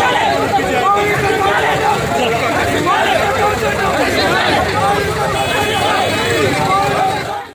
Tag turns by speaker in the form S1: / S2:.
S1: চলে